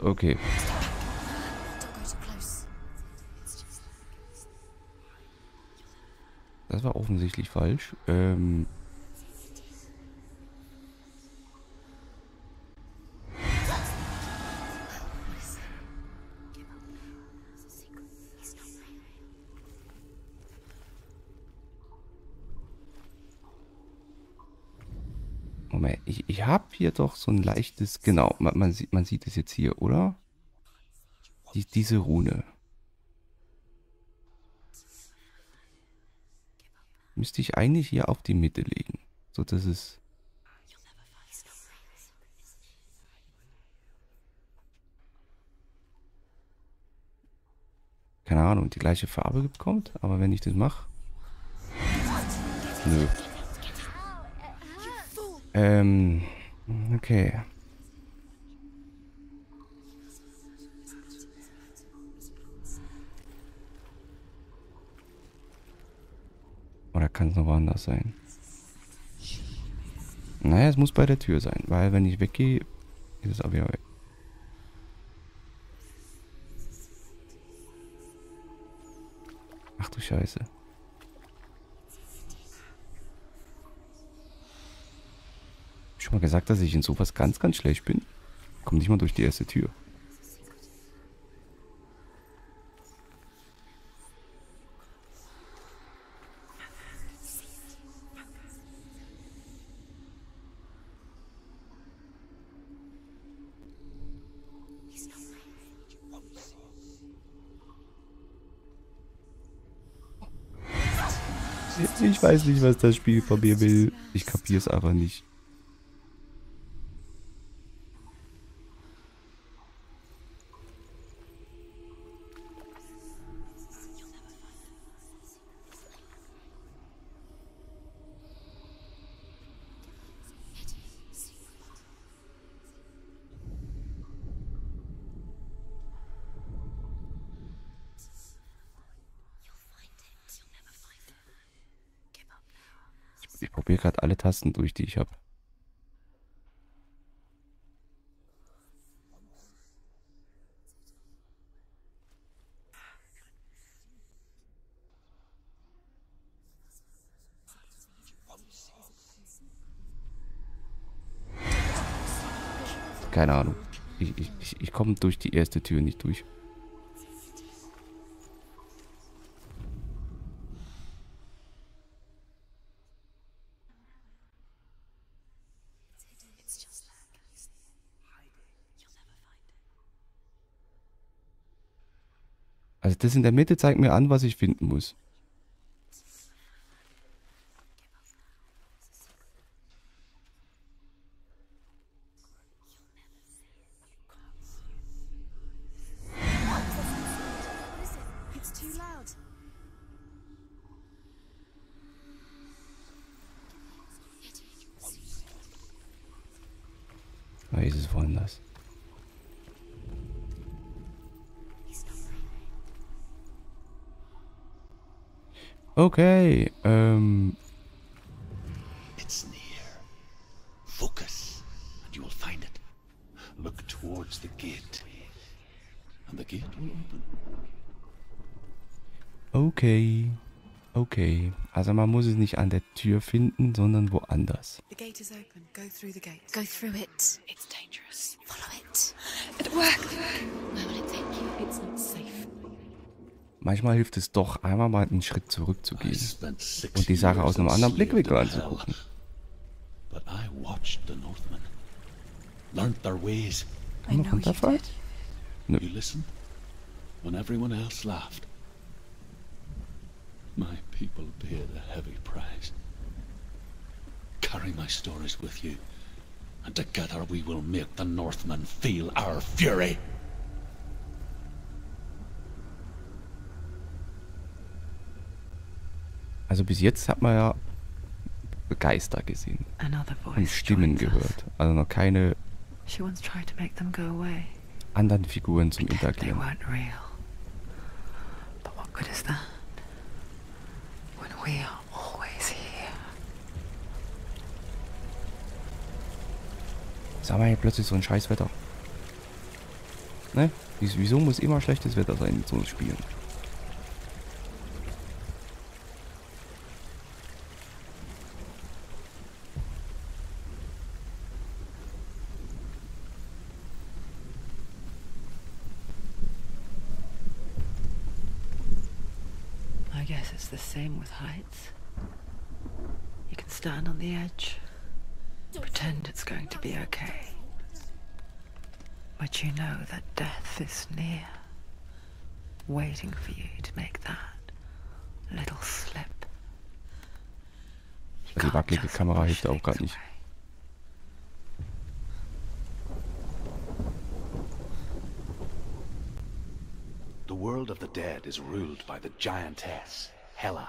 Okay. Das war offensichtlich falsch. Ähm. Hier doch so ein leichtes, genau, man, man, sieht, man sieht es jetzt hier, oder? Die, diese Rune. Müsste ich eigentlich hier auf die Mitte legen. So dass es. Keine Ahnung, die gleiche Farbe bekommt, aber wenn ich das mache. Nö. Ähm. Okay. Oder kann es noch woanders sein? Naja, es muss bei der Tür sein, weil wenn ich weggehe, ist es auch wieder weg. Ach du Scheiße. Schon mal gesagt, dass ich in sowas ganz, ganz schlecht bin? Komm nicht mal durch die erste Tür. Ich weiß nicht, was das Spiel von mir will. Ich kapiere es aber nicht. Gerade alle Tasten durch, die ich habe. Keine Ahnung. Ich, ich, ich, ich komme durch die erste Tür nicht durch. Also das in der Mitte zeigt mir an, was ich finden muss. Okay, ähm, It's near. Focus, and you will find it. Look towards the gate, and the gate will open. okay, okay. Also man muss es nicht an der Tür finden, sondern woanders. The gate is open. Go through the gate. Go through it. It's dangerous. Follow it. It worked. Manchmal hilft es doch, einmal mal einen Schritt zurückzugehen und die Sache aus einem anderen Blickwinkel anzugucken. But I watched the Northmen, learnt their ways. I Noch know ein. You listened when everyone else laughed. My people paid a heavy price. Carry my stories with you, and together we will make the Northmen feel our fury. Also bis jetzt hat man ja Geister gesehen und Stimmen gehört. Also noch keine anderen Figuren zum Interagieren. Sag mal, hier plötzlich so ein Scheißwetter. Ne? Wies- Wieso muss immer schlechtes Wetter sein in so Spielen? With heights. You can stand on the edge, pretend it's going to be okay. But you know that death is near, waiting for you to make that little slip. You Die can't wackelige Kamera hilft auch things grad nicht. The world of the dead is ruled by the giantess, Hela,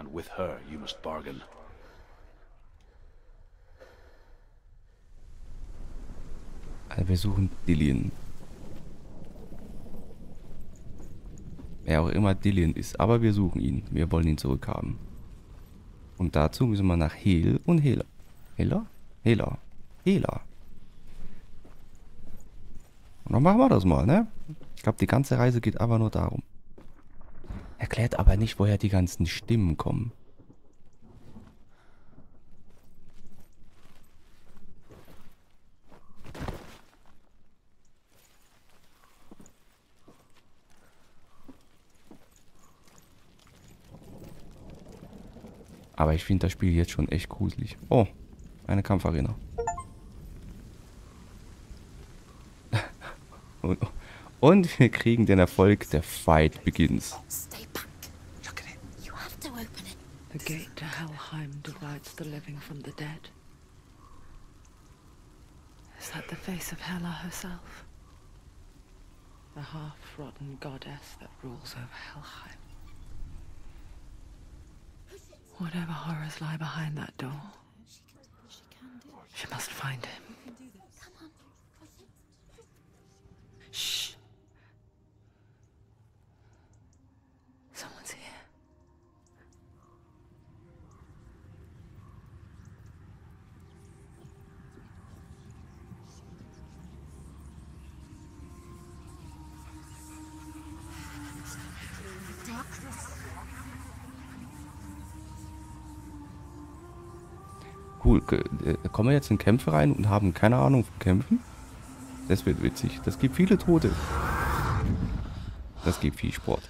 and with her you must bargain. Also wir suchen Dillion. Wer auch immer Dillion ist, aber wir suchen ihn. Wir wollen ihn zurückhaben. Und dazu müssen wir nach Hel und Hela. Hela? Hela. Hela. Und dann machen wir das mal, ne? Ich glaube, die ganze Reise geht aber nur darum. Erklärt aber nicht, woher die ganzen Stimmen kommen. Aber ich finde das Spiel jetzt schon echt gruselig. Oh, eine Kampfarena. und, wir kriegen den Erfolg, der Fight begins. Open it. The gate to Helheim divides the living from the dead. Is that the face of Hela herself? The half-rotten goddess that rules over Helheim. Whatever horrors lie behind that door, She can do. she must find him. Cool. Äh, Kommen wir jetzt in Kämpfe rein und haben keine Ahnung von Kämpfen? Das wird witzig. Das gibt viele Tote. Das gibt viel Sport.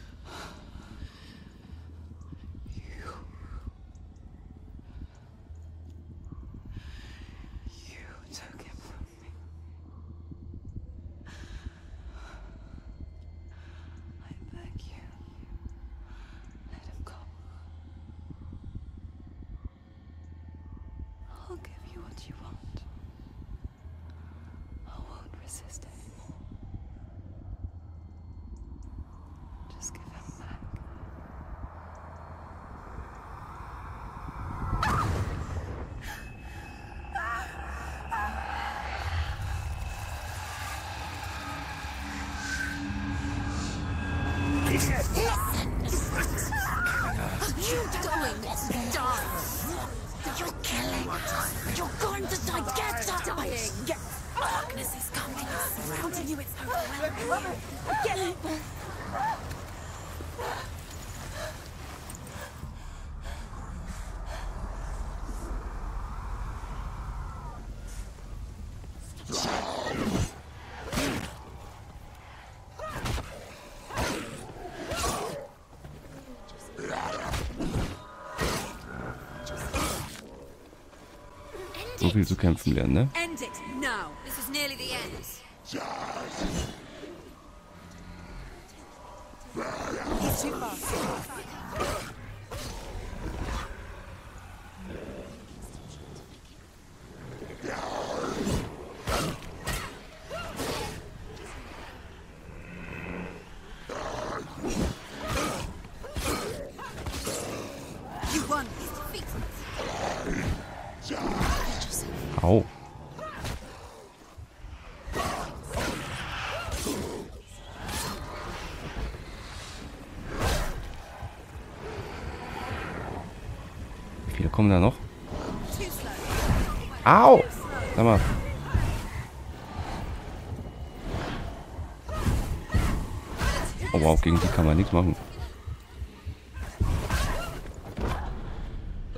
You're going to die. Get up. Dying. Darkness is coming. Surrounding you. It's overwhelming. Get up. Zu kämpfen lernen, ne? End it now. This is nearly the end. He's too fast. Au. Wie viele kommen da noch? Au! Sag mal. Oh wow, gegen die kann man nichts machen.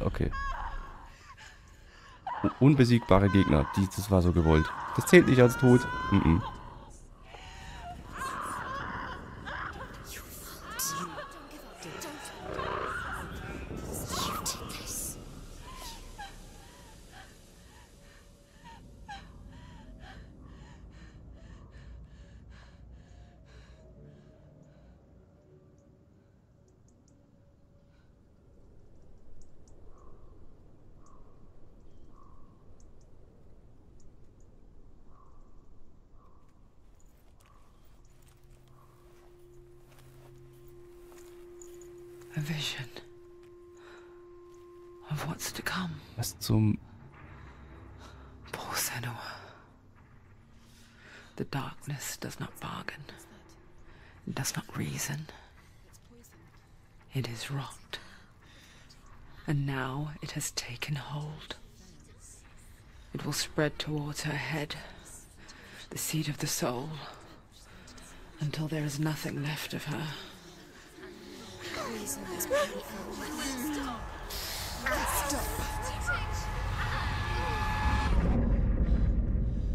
Okay. Unbesiegbare Gegner. Die, das war so gewollt. Das zählt nicht als tot. Mm -mm. Vision of what's to come. Was zum... Poor Senua. Oh, the darkness does not bargain. It does not reason. It is rot. And now it has taken hold. It will spread towards her head, the seat of the soul, until there is nothing left of her.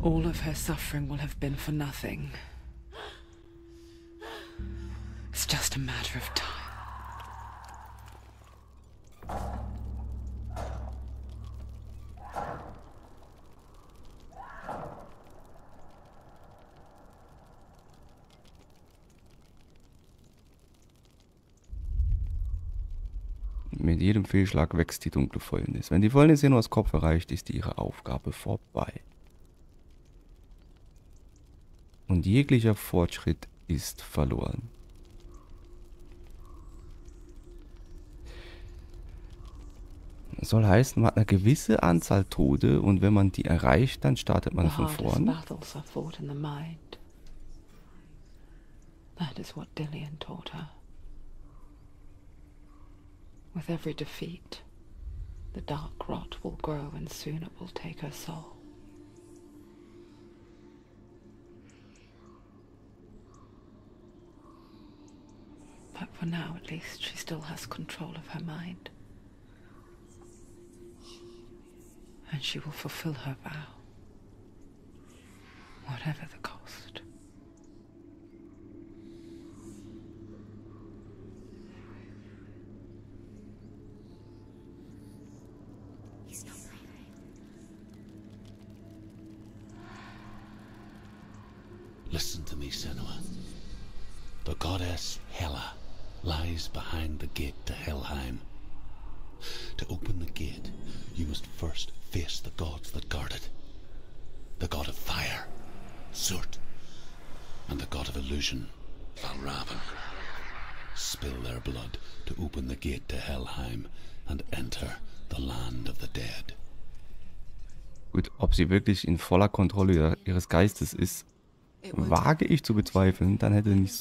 All of her suffering will have been for nothing. It's just a matter of time. Mit jedem Fehlschlag wächst die dunkle Fäulnis. Wenn die Fäulnis das Kopf erreicht, ist ihre Aufgabe vorbei. Und jeglicher Fortschritt ist verloren. Das soll heißen, man hat eine gewisse Anzahl Tode und wenn man die erreicht, dann startet man von vorn. That is what Dillian taught her. With every defeat, the dark rot will grow and soon it will take her soul. But for now, at least, she still has control of her mind. And she will fulfill her vow whatever the Senua. The goddess Hela lies behind the gate to Helheim. To open the gate, you must first face the gods that guard it. The god of fire, Surt, and the god of illusion, Valravan. Spill their blood to open the gate to Helheim and enter the land of the dead. Gut, ob sie wirklich in voller Kontrolle ihres Geistes ist, wage ich zu bezweifeln. Dann hätte, nicht,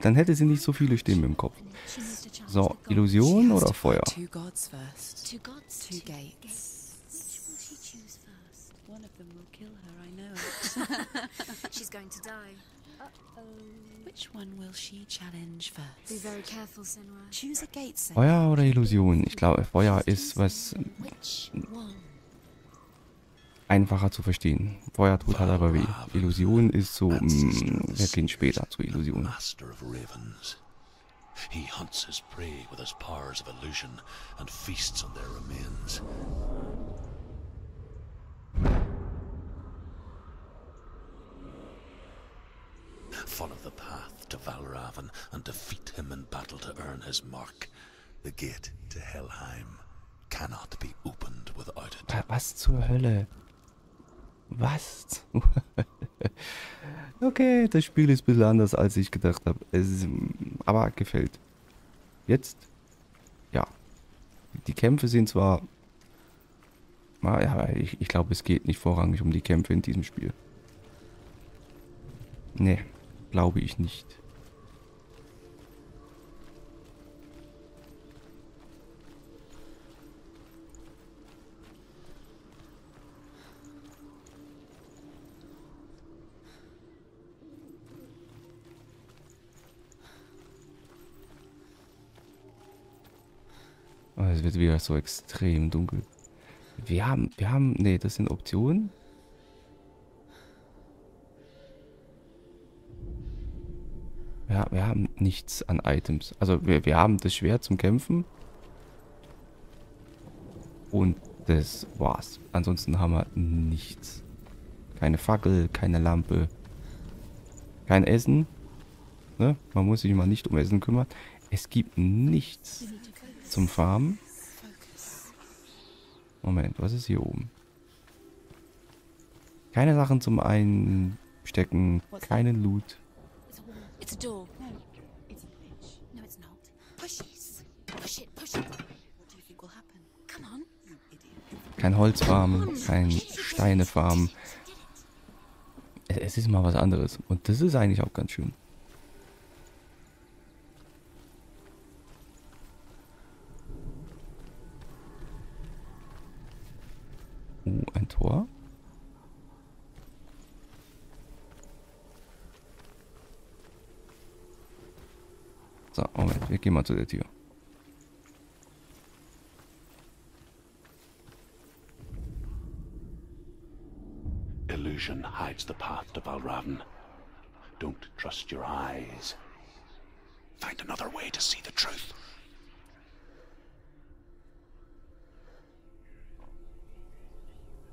dann hätte sie nicht so viele Stimmen im Kopf. So, Illusion oder Feuer? Two gods first. Two gods, Two gates. Which will she choose first? One of them will kill her, I know. She's going to die. Which one will she challenge Be first? very careful, Senua. Choose a gate set. Feuer oder Illusion? Ich glaube, Feuer ist was Which one? Einfacher zu verstehen. Feuer tut halt aber weh. Illusion ist so, mh, wir gehen später zur Illusion. He hunts his prey with his powers of illusion and feasts on their remains. Follow the path to Valravan and defeat him in battle to earn his mark. The gate to Helheim cannot be opened without it. Wa- Was zur Hölle? Was? okay, das Spiel ist ein bisschen anders, als ich gedacht habe. Aber gefällt. Jetzt, ja. Die Kämpfe sind zwar Ja, ich, ich glaube, es geht nicht vorrangig um die Kämpfe in diesem Spiel. Nee, glaube ich nicht. Es wird wieder so extrem dunkel. Wir haben, wir haben, nee, das sind Optionen. Ja, wir haben nichts an Items. Also wir, wir haben das Schwert zum Kämpfen. Und das war's. Ansonsten haben wir nichts. Keine Fackel, keine Lampe. Kein Essen. Ne? Man muss sich mal nicht um Essen kümmern. Es gibt nichts zum Farmen. Moment, was ist hier oben? Keine Sachen zum Einstecken, keinen Loot. It's a door. No, it's a pitch. No, it's not. Push it. Push it, push it. What do you think will happen? Come on. You idiot. Kein Holzfarmen, kein Steinefarmen. Es ist mal was anderes. Und das ist eigentlich auch ganz schön. Uh, ein Tor. So, Gehen mal zu der Tür. Illusion hides the path to Valravn. Don't trust your eyes. Find another way to see the truth.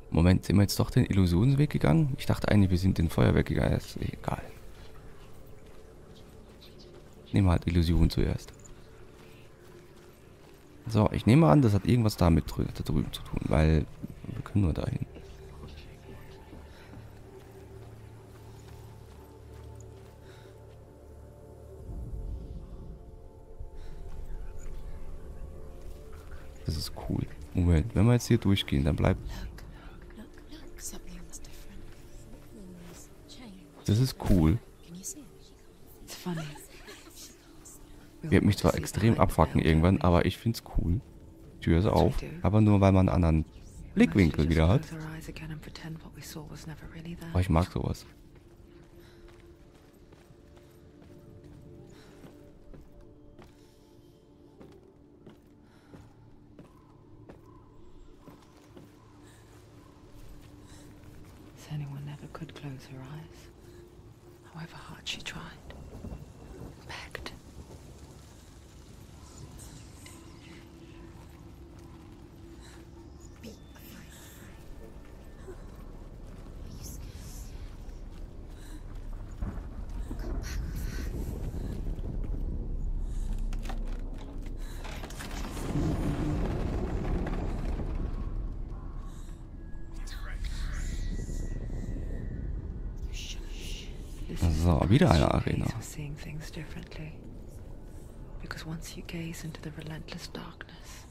Moment, sind wir jetzt doch den Illusionsweg gegangen? Ich dachte eigentlich, wir sind den Feuerwerk gegangen. Das ist egal. Nehmen wir halt Illusion zuerst. So, ich nehme an, das hat irgendwas damit drü da drüben zu tun, weil wir können nur dahin. Das ist cool. Moment, wenn wir jetzt hier durchgehen, dann bleibt... Das ist cool. Can you see it? It's funny. Wird mich zwar extrem abfacken irgendwann, aber ich find's cool. Tür ist auf, aber nur weil man einen anderen Blickwinkel wieder hat. Aber ich mag sowas. anyone never could close her eyes, however hard she tried. So, wieder eine Arena. Because once you gaze into the relentless darkness,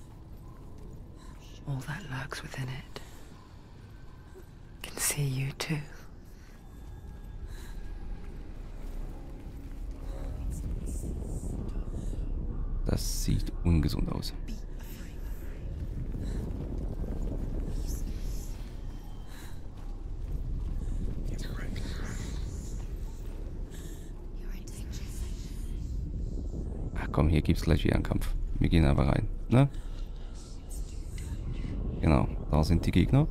all that lurks within it can see you too. Das sieht ungesund aus. Hier gibt's gleich wieder einen Kampf. Wir gehen einfach rein, ne? Genau, da sind die Gegner.